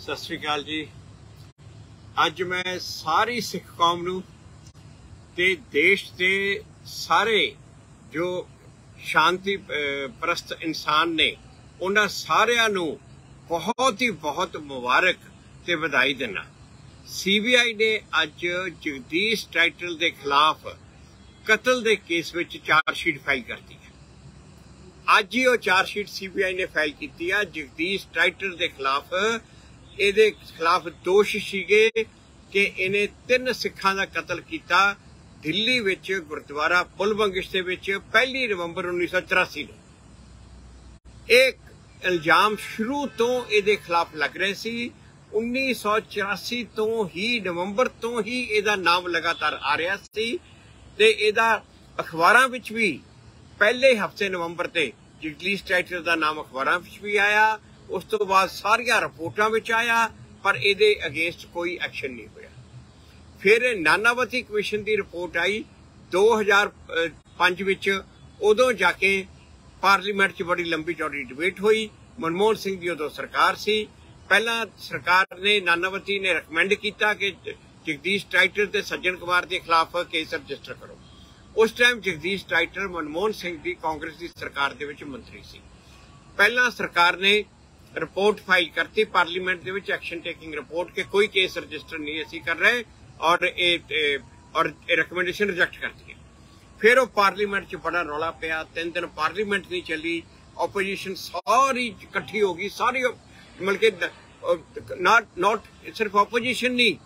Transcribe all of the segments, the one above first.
ਸਤਿ ਸ੍ਰੀ ਅਕਾਲ ਜੀ। ਅੱਜ ਮੈਂ ਸਾਰੀ ਸਿੱਖ ਕੌਮ ਨੂੰ ਤੇ ਦੇਸ਼ ਦੇ ਸਾਰੇ ਜੋ ਸ਼ਾਂਤੀ ਪ੍ਰਸਤ ਇਨਸਾਨ ਨੇ, ਉਹਨਾਂ ਸਾਰਿਆਂ ਨੂੰ ਬਹੁਤ ਹੀ ਬਹੁਤ ਮੁਬਾਰਕ ਤੇ ਵਧਾਈ ਦਿੰਦਾ। ਸੀਬੀਆਈ ਨੇ ਅੱਜ ਜਗਦੀਸ਼ ਟਾਈਟਲ ਦੇ ਖਿਲਾਫ ਕਤਲ ਦੇ ਕੇਸ ਵਿੱਚ ਚਾਰਜ ਸ਼ੀਟ ਫਾਈਲ ਕਰਤੀ ਹੈ। ਅੱਜ ਹੀ ਉਹ ਚਾਰਜ ਸ਼ੀਟ ਸੀਬੀਆਈ ਨੇ ਫਾਈਲ ਕੀਤੀ ਆ। ਜਗਦੀਸ਼ ਟਾਈਟਲ ਦੇ ਖਿਲਾਫ ਇਹਦੇ ਖਿਲਾਫ ਦੋਸ਼ ਸੀਗੇ ਕਿ ਇਹਨੇ ਤਿੰਨ ਸਿੱਖਾਂ ਦਾ ਕਤਲ ਕੀਤਾ। ਦਿੱਲੀ ਵਿੱਚ ਗੁਰਦੁਆਰਾ ਪੁਲਬੰਗਿਸ਼ ਦੇ ਵਿੱਚ 1 ਨਵੰਬਰ 1984 ਨੂੰ। ਇਹ ਇਲਜ਼ਾਮ ਸ਼ੁਰੂ ਤੋਂ ਇਹਦੇ ਖਿਲਾਫ ਲੱਗ ਰਹੇ ਸੀ। 1984 ਤੋਂ ਹੀ ਨਵੰਬਰ ਤੋਂ ਹੀ ਇਹਦਾ ਨਾਮ ਲਗਾਤਾਰ ਆ ਰਿਹਾ ਸੀ ਤੇ ਇਹਦਾ ਅਖਬਾਰਾਂ ਵਿੱਚ ਵੀ ਪਹਿਲੇ ਹਫ਼ਤੇ ਨਵੰਬਰ ਤੇ ਜਗਲੀਸ ਟਾਈਟਲ ਦਾ ਨਾਮ ਅਖਬਾਰਾਂ ਵਿੱਚ ਵੀ ਆਇਆ। ਉਸ ਤੋਂ ਬਾਅਦ ਸਾਰੀਆਂ ਰਿਪੋਰਟਾਂ ਵਿੱਚ ਆਇਆ, ਪਰ ਇਹਦੇ ਅਗੇਂਸਟ ਕੋਈ ਐਕਸ਼ਨ ਨਹੀਂ ਹੋਇਆ। ਫਿਰ ਨਾਨਾਵਤੀ ਕਮਿਸ਼ਨ ਦੀ ਰਿਪੋਰਟ ਆਈ 2005 ਵਿੱਚ। ਉਦੋਂ ਜਾ ਕੇ ਪਾਰਲੀਮੈਂਟ 'ਚ ਬੜੀ ਲੰਬੀ ਚੌੜੀ ਡਿਬੇਟ ਹੋਈ। ਮਨਮੋਹਨ ਸਿੰਘ ਦੀ ਉਦੋਂ ਸਰਕਾਰ ਸੀ। ਪਹਿਲਾਂ ਸਰਕਾਰ ਨੇ ਨਾਨਾਵਤੀ ਨੇ ਰეკਮੈਂਡ ਕੀਤਾ ਕਿ ਜਗਦੀਸ਼ ਟਾਈਟਲ ਤੇ ਸੱਜਣ ਕੁਮਾਰ ਦੇ ਖਿਲਾਫ ਕੇਸ ਰਜਿਸਟਰ ਕਰੋ। ਉਸ ਟਾਈਮ ਜਗਦੀਸ਼ ਟਾਈਟਲ ਮਨਮੋਹਨ ਸਿੰਘ ਦੀ ਕਾਂਗਰਸ ਦੀ ਸਰਕਾਰ ਦੇ ਵਿੱਚ ਮੰਤਰੀ ਸੀ। ਪਹਿਲਾਂ ਸਰਕਾਰ ਨੇ ਰਿਪੋਰਟ ਫਾਈਲ ਕਰਤੀ, ਪਾਰਲੀਮੈਂਟ ਦੇ ਵਿੱਚ ਐਕਸ਼ਨ ਟੇਕਿੰਗ ਰਿਪੋਰਟ ਕਿ, ਕੋਈ ਕੇਸ ਰਜਿਸਟਰ ਨਹੀਂ ਅਸੀਂ ਕਰ ਰਹੇ ਔਰ ਇਹ ਔਰ ਰეკਮੈਂਡੇਸ਼ਨ ਰਿਜੈਕਟ ਕਰਤੀ ਹੈ ਫਿਰ ਉਹ ਪਾਰਲੀਮੈਂਟ 'ਚ ਬੜਾ ਰੌਲਾ ਪਿਆ, ਤਿੰਨ ਦਿਨ ਪਾਰਲੀਮੈਂਟ ਨਹੀਂ ਚੱਲੀ ਆਪੋਜੀਸ਼ਨ ਸਾਰੀ ਇਕੱਠੀ ਹੋ ਗਈ, ਸਾਰੀ ਮਤਲਬ ਕਿ ਨਾਟ ਨਾਟ ਸਿਰਫ ਆਪੋਜੀਸ਼ਨ ਨਹੀਂ,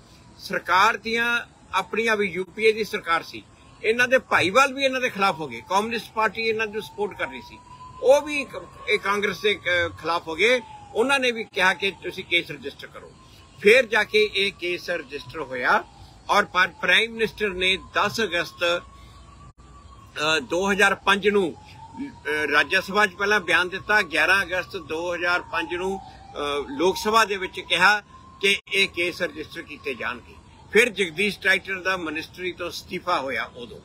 ਸਰਕਾਰ ਦੀਆਂ, ਆਪਣੀਆਂ ਵੀ ਯੂਪੀਏ ਦੀ ਸਰਕਾਰ ਸੀ, ਇਹਨਾਂ ਦੇ ਭਾਈਵਾਲ ਵੀ ਇਹਨਾਂ ਦੇ ਖਿਲਾਫ ਹੋ ਗਏ ਕਮਿਊਨਿਸਟ ਪਾਰਟੀ ਇਹਨਾਂ ਨੂੰ ਸਪੋਰਟ ਕਰ ਰਹੀ ਸੀ, ਉਹ ਵੀ ਇਹ ਕਾਂਗਰਸ ਦੇ ਖਿਲਾਫ ਹੋ ਗਏ ਉਹਨਾਂ ਨੇ ਵੀ ਕਿਹਾ ਕਿ ਤੁਸੀਂ ਕੇਸ ਰਜਿਸਟਰ ਕਰੋ। ਫਿਰ ਜਾ ਕੇ ਇਹ ਕੇਸ ਰਜਿਸਟਰ ਹੋਇਆ ਔਰ ਪਰ- ਪ੍ਰਾਈਮ ਮਿਨਿਸਟਰ ਨੇ 10 ਅਗਸਤ ਅ, 2005 ਨੂੰ ਅ, ਰਾਜ ਸਭਾ 'ਚ ਪਹਿਲਾਂ ਬਿਆਨ ਦਿੱਤਾ। 11 ਅਗਸਤ 2005 ਨੂੰ ਅ, ਲੋਕ ਸਭਾ ਦੇ ਵਿੱਚ ਕਿਹਾ ਕਿ ਇਹ ਕੇਸ ਰਜਿਸਟਰ ਕੀਤੇ ਜਾਣਗੇ। ਫਿਰ ਜਗਦੀਸ਼ ਟਾਈਟਰ ਦਾ ਮਿਨਿਸਟਰੀ ਤੋਂ ਅਸਤੀਫਾ ਹੋਇਆ ਉਦੋਂ।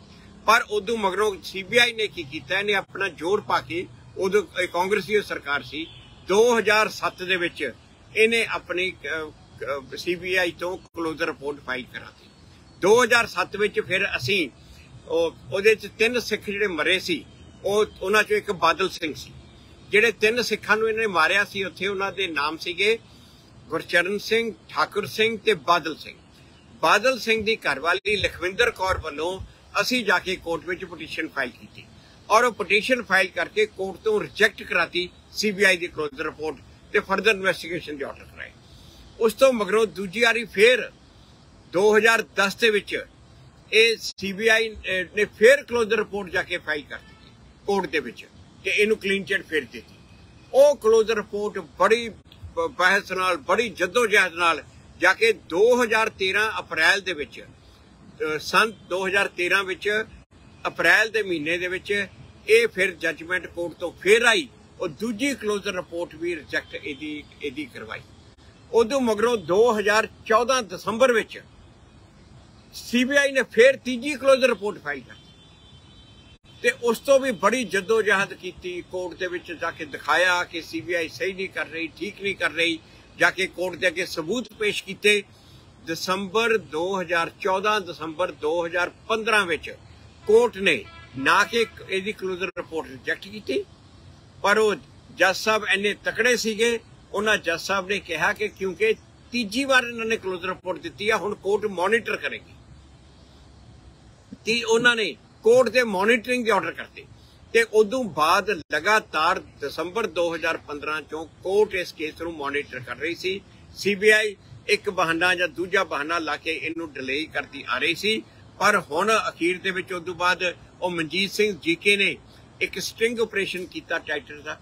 ਪਰ ਉਦੋਂ ਮਗਰੋਂ ਸੀਬੀਆਈ ਨੇ ਕੀ ਕੀਤਾ? ਇਹਨੇ ਆਪਣਾ ਜ਼ੋਰ ਪਾ ਕੇ ਉਦੋਂ ਕਾਂਗਰਸੀ ਸਰਕਾਰ ਸੀ। 2007 ਦੇ ਵਿੱਚ ਇਹਨੇ ਆਪਣੀ ਸੀਬੀਆਈ ਤੋਂ ਕਲੋਜ਼ਰ ਰਿਪੋਰਟ ਫਾਈਲ ਕਰਾਤੀ 2007 ਵਿੱਚ ਫਿਰ ਅਸੀਂ ਉਹ, ਉਹਦੇ ਚ ਤਿੰਨ ਸਿੱਖ ਜਿਹੜੇ ਮਰੇ ਸੀ, ਉਹ, ਉਹਨਾਂ ਚੋਂ ਇੱਕ ਬਾਦਲ ਸਿੰਘ ਸੀ। ਜਿਹੜੇ ਤਿੰਨ ਸਿੱਖਾਂ ਨੂੰ ਇਹਨੇ ਮਾਰਿਆ ਸੀ, ਉੱਥੇ ਉਹਨਾਂ ਦੇ ਨਾਮ ਸੀਗੇ ਗੁਰਚਰਨ ਸਿੰਘ, ਠਾਕੁਰ ਸਿੰਘ ਤੇ ਬਾਦਲ ਸਿੰਘ। ਬਾਦਲ ਸਿੰਘ ਦੀ ਘਰਵਾਲੀ ਲਖਵਿੰਦਰ ਕੌਰ ਵੱਲੋਂ ਅਸੀਂ ਜਾ ਕੇ ਕੋਰਟ ਵਿੱਚ ਪਟੀਸ਼ਨ ਫਾਈਲ ਕੀਤੀ। ਔਰ ਉਹ ਪਟੀਸ਼ਨ ਫਾਈਲ ਕਰਕੇ ਕੋਰਟ ਤੋਂ ਰਿਜੈਕਟ ਕਰਾਤੀ। ਸੀਬੀਆਈ ਦੀ ਕਲੋਜ਼ਰ ਰਿਪੋਰਟ ਤੇ ਫਰਦਰ ਇਨਵੈਸਟੀਗੇਸ਼ਨ ਦੇ ਆਰਡਰ ਕਰਾਏ ਉਸ ਤੋਂ ਮਗਰੋਂ ਦੂਜੀ ਵਾਰੀ ਫੇਰ 2010 ਦੇ ਵਿੱਚ ਇਹ ਸੀਬੀਆਈ ਨੇ ਫੇਰ ਕਲੋਜ਼ਰ ਰਿਪੋਰਟ ਜਾ ਕੇ ਫਾਈਲ ਕਰ ਦਿੱਤੀ ਕੋਰਟ ਦੇ ਵਿੱਚ ਕਿ ਇਹਨੂੰ ਕਲੀਨ ਚਿਟ ਫੇਰ ਦਿੱਤੀ। ਉਹ ਕਲੋਜ਼ਰ ਰਿਪੋਰਟ ਬੜੀ ਬਹਿਸ ਨਾਲ ਬੜੀ ਜਦੋਜਹਿਦ ਨਾਲ ਜਾ ਕੇ 2013 ਅਪ੍ਰੈਲ ਦੇ ਵਿੱਚ ਅ, ਸੰਨ 2013 ਵਿੱਚ ਅਪ੍ਰੈਲ ਦੇ ਮਹੀਨੇ ਦੇ ਵਿੱਚ ਇਹ ਫਿਰ ਜੱਜਮੈਂਟ ਕੋਰਟ ਤੋਂ ਫੇਰ ਆਈ ਉਹ ਦੂਜੀ ਕਲੋਜ਼ਰ ਰਿਪੋਰਟ ਵੀ ਰਿਜੈਕਟ ਇਹਦੀ ਇਹਦੀ ਕਰਵਾਈ। ਉਦੋਂ ਮਗਰੋਂ 2014 ਦਸੰਬਰ ਵਿੱਚ ਸੀਬੀਆਈ ਨੇ ਫੇਰ ਤੀਜੀ ਕਲੋਜ਼ਰ ਰਿਪੋਰਟ ਫਾਈਲ ਕਰ ਤੇ ਉਸ ਤੋਂ ਵੀ ਬੜੀ ਜਦੋਜਹਿਦ ਕੀਤੀ, ਕੋਰਟ ਦੇ ਵਿੱਚ ਜਾ ਕੇ ਦਿਖਾਇਆ ਕਿ ਸੀਬੀਆਈ ਸਹੀ ਨਹੀਂ ਕਰ ਰਹੀ, ਠੀਕ ਨਹੀਂ ਕਰ ਰਹੀ, ਜਾ ਕੇ ਕੋਰਟ ਦੇ ਅੱਗੇ ਸਬੂਤ ਪੇਸ਼ ਕੀਤੇ। ਦਸੰਬਰ 2014 ਦਸੰਬਰ 2015 ਵਿੱਚ ਕੋਰਟ ਨੇ ਨਾ ਕਿ ਇਹਦੀ ਕਲੋਜ਼ਰ ਰਿਪੋਰਟ ਰਿਜੈਕਟ ਕੀਤੀ ਪਰ ਉਹ ਜੱਜ ਸਾਹਿਬ ਇੰਨੇ ਤਕੜੇ ਸੀਗੇ, ਉਹਨਾਂ ਜੱਜ ਸਾਹਿਬ ਨੇ ਕਿਹਾ ਕਿ ਕਿਉਂਕਿ ਤੀਜੀ ਵਾਰ ਇਹਨਾਂ ਨੇ ਕਲੋਜ਼ਰ ਰਿਪੋਰਟ ਦਿੱਤੀ ਆ, ਹੁਣ ਕੋਰਟ ਮੋਨੀਟਰ ਕਰੇਗੀ। ਤੇ ਉਹਨਾਂ ਨੇ ਕੋਰਟ ਦੇ ਮੋਨੀਟਰਿੰਗ ਦੇ ਆਰਡਰ ਕਰਤੇ। ਤੇ ਉਦੋਂ ਬਾਅਦ ਲਗਾਤਾਰ ਦਸੰਬਰ 2015 ਚੋਂ ਕੋਰਟ ਇਸ ਕੇਸ ਨੂੰ ਮੋਨੀਟਰ ਕਰ ਰਹੀ ਸੀ। ਸੀਬੀਆਈ ਇੱਕ ਬਹਾਨਾ ਜਾਂ ਦੂਜਾ ਬਹਾਨਾ ਲਾ ਕੇ ਇਹਨੂੰ ਡਿਲੇ ਕਰਦੀ ਆ ਰਹੀ ਸੀ। ਪਰ ਹੁਣ ਅਖੀਰ ਦੇ ਵਿੱਚ ਉਦੋਂ ਬਾਅਦ ਉਹ ਮਨਜੀਤ ਸਿੰਘ ਜੀਕੇ ਨੇ ਇੱਕ ਸਟ੍ਰਿੰਗ ਆਪਰੇਸ਼ਨ ਕੀਤਾ ਟਾਈਟਲ ਦਾ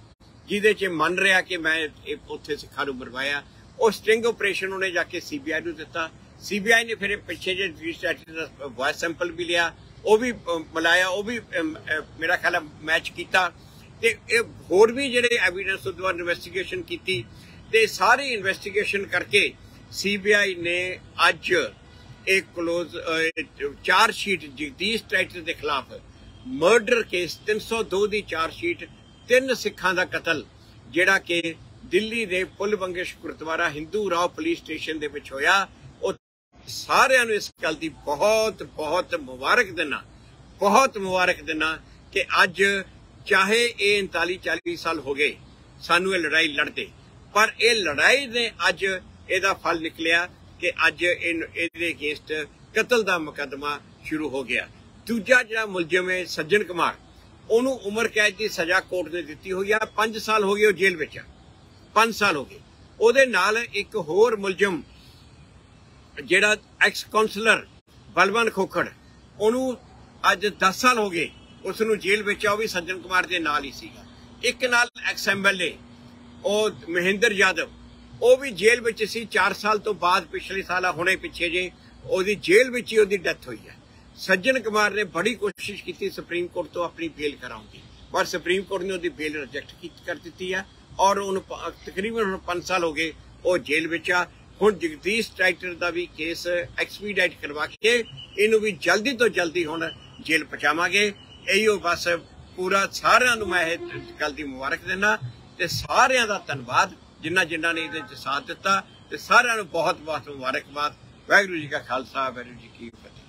ਜਿਹਦੇ 'ਚ ਮੰਨ ਰਿਹਾ ਕਿ ਮੈਂ ਇਹ ਉੱਥੇ ਸਿੱਖਾਂ ਨੂੰ ਮਰਵਾਇਆ। ਉਹ ਸਟ੍ਰਿੰਗ ਆਪਰੇਸ਼ਨ ਉਹਨੇ ਜਾ ਕੇ ਸੀਬੀਆਈ ਨੂੰ ਦਿੱਤਾ। ਸੀਬੀਆਈ ਨੇ ਫਿਰ ਪਿੱਛੇ ਜੇ ਟਾਈਟਲ ਦਾ ਵੌਇਸ ਸੈਂਪਲ ਵੀ ਲਿਆ। ਉਹ ਵੀ ਅਮ, ਮਿਲਾਇਆ ਉਹ ਵੀ ਮੇਰਾ ਖਿਆਲ ਮੈਚ ਕੀਤਾ। ਤੇ ਇਹ ਹੋਰ ਵੀ ਜਿਹੜੇ ਐਵੀਡੈਂਸ ਉਹ ਦੁਆਰਾ ਇਨਵੈਸਟੀਗੇਸ਼ਨ ਕੀਤੀ। ਤੇ ਸਾਰੀ ਇਨਵੈਸਟੀਗੇਸ਼ਨ ਕਰਕੇ ਸੀਬੀਆਈ ਨੇ ਅੱਜ ਇੱਕ ਕਲੋਜ਼ ਚਾਰ ਸ਼ੀਟ ਜਗਦੀਸ਼ ਟਾਈਟਲ ਦੇ ਖਿਲਾਫ ਮਰਡਰ ਕੇਸ 302 ਦੀ ਚਾਰ ਸ਼ੀਟ, ਤਿੰਨ ਸਿੱਖਾਂ ਦਾ ਕਤਲ, ਜਿਹੜਾ ਕਿ ਦਿੱਲੀ ਦੇ ਪੁੱਲ ਬੰਗੇਸ਼ ਗੁਰਦੁਆਰਾ ਹਿੰਦੂ ਰਾਓ ਪੁਲਿਸ ਸਟੇਸ਼ਨ ਦੇ ਵਿੱਚ ਹੋਇਆ। ਉਹ ਸਾਰਿਆਂ ਨੂੰ ਇਸ ਗੱਲ ਦੀ ਬਹੁਤ ਬਹੁਤ ਮੁਬਾਰਕ ਦੇਣਾ ਬਹੁਤ ਮੁਬਾਰਕ ਦੇਣਾ ਕਿ ਅੱਜ ਚਾਹੇ ਇਹ 39 40 ਸਾਲ ਹੋ ਗਏ, ਸਾਨੂੰ ਇਹ ਲੜਾਈ ਲੜਦੇ। ਪਰ ਇਹ ਲੜਾਈ ਨੇ ਅੱਜ ਇਹਦਾ ਫਲ ਨਿਕਲਿਆ ਕਿ ਅੱਜ ਇਹਦੇ ਅਗੇਂਸਟ ਕਤਲ ਦਾ ਮੁਕੱਦਮਾ ਸ਼ੁਰੂ ਹੋ ਗਿਆ। ਦੂਜਾ ਜਿਹੜਾ ਮੁਲਜ਼ਮ ਹੈ ਸੱਜਣ ਕੁਮਾਰ, ਉਹਨੂੰ ਉਮਰ ਕੈਦ ਦੀ ਸਜ਼ਾ ਕੋਰਟ ਨੇ ਦਿੱਤੀ ਹੋਈ ਆ। 5 ਸਾਲ ਹੋ ਗਏ ਉਹ ਜੇਲ੍ਹ ਵਿੱਚ ਆ। 5 ਸਾਲ ਹੋ ਗਏ। ਉਹਦੇ ਨਾਲ ਇੱਕ ਹੋਰ ਮੁਲਜ਼ਮ, ਜਿਹੜਾ ਐਕਸ ਕਾਉਂਸਲਰ ਬਲਵੰਤ ਖੋਖੜ, ਉਹਨੂੰ ਅੱਜ 10 ਸਾਲ ਹੋ ਗਏ, ਉਸ ਨੂੰ ਜੇਲ੍ਹ ਵਿੱਚ ਆ। ਉਹ ਵੀ ਸੱਜਣ ਕੁਮਾਰ ਦੇ ਨਾਲ ਹੀ ਸੀਗਾ। ਇੱਕ ਨਾਲ ਐਕਸ ਐਮਐਲਏ ਉਹ ਮਹਿੰਦਰ ਯਾਦਵ, ਉਹ ਵੀ ਜੇਲ੍ਹ ਵਿੱਚ ਸੀ। 4 ਸਾਲ ਤੋਂ ਬਾਅਦ ਪਿਛਲੇ ਸਾਲ ਹੁਣੇ ਪਿੱਛੇ ਜੇ, ਉਹਦੀ ਜੇਲ੍ਹ ਵਿੱਚ ਹੀ ਉਹਦੀ ਡੈਥ ਹੋਈ ਹੈ ਸੱਜਣ ਕੁਮਾਰ ਨੇ ਬੜੀ ਕੋਸ਼ਿਸ਼ ਕੀਤੀ ਸੁਪਰੀਮ ਕੋਰਟ ਤੋਂ ਆਪਣੀ ਬੇਲ ਕਰਾਉਣ ਦੀ। ਪਰ ਸੁਪਰੀਮ ਕੋਰਟ ਨੇ ਉਹਦੀ ਬੇਲ ਰਿਜੈਕਟ ਕਰ ਦਿੱਤੀ ਹੈ ਔਰ ਉਹਨੂੰ ਤਕਰੀਬਨ ਹੁਣ 5 ਸਾਲ ਹੋ ਗਏ ਉਹ ਜੇਲ੍ਹ ਵਿੱਚ ਆ। ਹੁਣ ਜਗਦੀਸ਼ ਟਰੈਕਟਰ ਦਾ ਵੀ ਕੇਸ ਐਕਸਪੀਡਾਈਟ ਕਰਵਾ ਕੇ ਇਹਨੂੰ ਵੀ ਜਲਦੀ ਤੋਂ ਜਲਦੀ ਹੁਣ ਜੇਲ੍ਹ ਪਹੁੰਚਾਵਾਂਗੇ। ਇਹੋ ਬਸ ਪੂਰਾ ਸਾਰਿਆਂ ਨੂੰ ਮੈਂ ਇਹ ਗੱਲ ਦੀ ਮੁਬਾਰਕ ਦਿੰਦਾ ਤੇ ਸਾਰਿਆਂ ਦਾ ਧੰਨਵਾਦ ਜਿਨ੍ਹਾਂ ਜਿਨ੍ਹਾਂ ਨੇ ਇਹਦੇ ਵਿੱਚ ਸਾਥ ਦਿੱਤਾ ਤੇ ਸਾਰਿਆਂ ਨੂੰ ਬਹੁਤ ਬਹੁਤ ਮੁਬਾਰਕਬਾਦ। ਵਾਹਿਗੁਰੂ ਜੀ ਕਾ ਖਾਲਸਾ, ਵਾਹਿਗੁਰੂ ਜੀ ਕੀ ਫਤਿਹ।